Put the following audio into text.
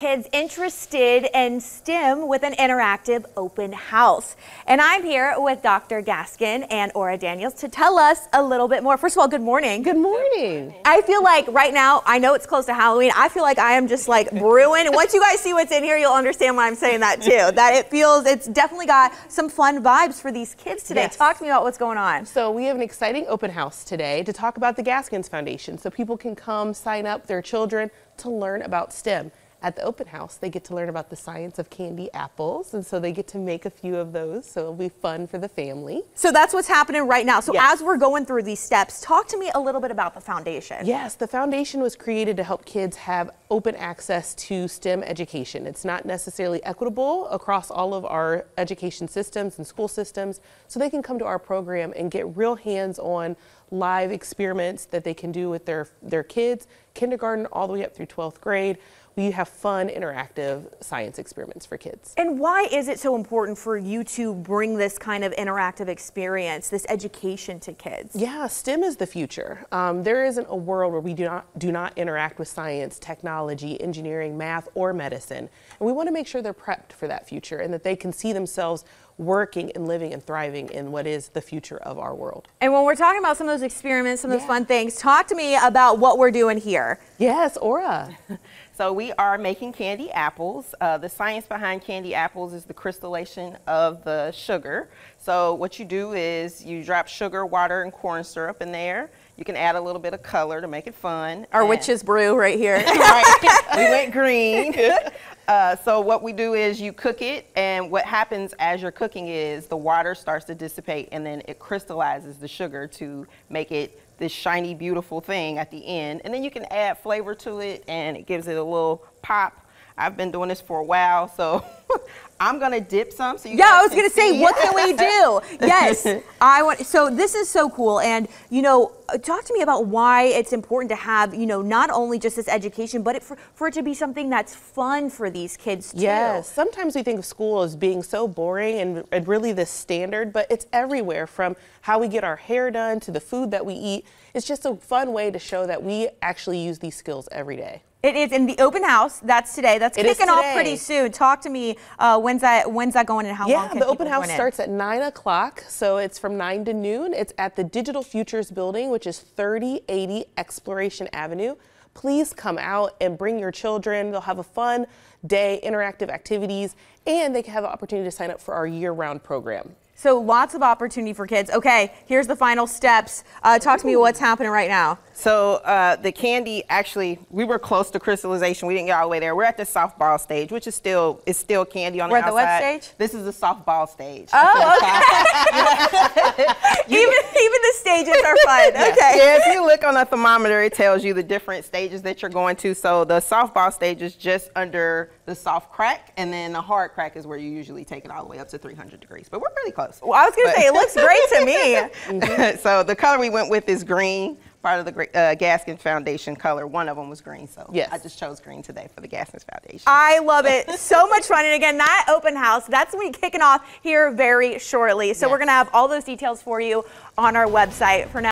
kids interested in STEM with an interactive open house. And I'm here with Dr. Gaskins and Aura Daniels to tell us a little bit more. First of all, good morning. Good morning. I feel like right now, I know it's close to Halloween. I feel like I am just like brewing. Once you guys see what's in here, you'll understand why I'm saying that too. That it feels, it's definitely got some fun vibes for these kids today. Yes. Talk to me about what's going on. So we have an exciting open house today to talk about the Gaskins Foundation so people can come sign up their children to learn about STEM. At the open house, they get to learn about the science of candy apples, and so they get to make a few of those, so it'll be fun for the family. So that's what's happening right now. So Yes. as we're going through these steps, talk to me a little bit about the foundation. Yes, the foundation was created to help kids have open access to STEM education. It's not necessarily equitable across all of our education systems and school systems, so they can come to our program and get real hands-on live experiments that they can do with their, their kids, kindergarten all the way up through 12th grade. We have fun, interactive science experiments for kids. And why is it so important for you to bring this kind of interactive experience, this education to kids? Yeah, STEM is the future. Um, there isn't a world where we do not do not interact with science, technology, engineering, math, or medicine. And we want to make sure they're prepped for that future and that they can see themselves working and living and thriving in what is the future of our world. And when we're talking about some of those experiments, some of those fun things, talk to me about what we're doing here. Yes, Aura. So we are making candy apples. Uh, the science behind candy apples is the crystallization of the sugar. So what you do is you drop sugar, water, and corn syrup in there. You can add a little bit of color to make it fun. Our And- witch's brew right here. right. we went green. Uh, so what we do is you cook it, and what happens as you're cooking is the water starts to dissipate, and then it crystallizes the sugar to make it this shiny, beautiful thing at the end. And then you can add flavor to it, and it gives it a little pop. I've been doing this for a while, so I'm gonna dip some. So you Yeah, I was gonna say, what can we do? Yes, I want. So this is so cool, and you know, uh, talk to me about why it's important to have, you know, not only just this education, but it, for, for it to be something that's fun for these kids too. Yes, sometimes we think of school as being so boring and, and really the standard, but it's everywhere from how we get our hair done to the food that we eat. It's just a fun way to show that we actually use these skills every day. It is in the open house. That's today. That's It kicking off pretty soon. Talk to me. Uh, when's that? When's that going and how long? Yeah, the open house starts at 9 o'clock, so it's from 9 to noon. It's at the Digital Futures Building, which is 3080 Exploration Avenue. Please come out and bring your children. They'll have a fun day, interactive activities, and they can have the opportunity to sign up for our year-round program. So lots of opportunity for kids. Okay, here's the final steps. Uh, talk to me what's happening right now. So uh, the candy actually, we were close to crystallization. We didn't get all the way there. We're at the softball stage, which is still is still candy on We're the at the what stage? This is the softball stage. Oh, even even the stages are fun. Okay. Yeah, if you look on a thermometer, it tells you the different stages that you're going to. So the softball stage is just under the soft crack, and then the hard crack is where you usually take it all the way up to 300 degrees. But we're pretty close. Well, I was gonna say it looks great to me. so the color we went with is green, part of the uh, Gaskins Foundation color. One of them was green, so Yes. I just chose green today for the Gaskins Foundation. I love it. So much fun. And again, that open house, that's going to be kicking off here very shortly. So we're going to have all those details for you on our website. For now,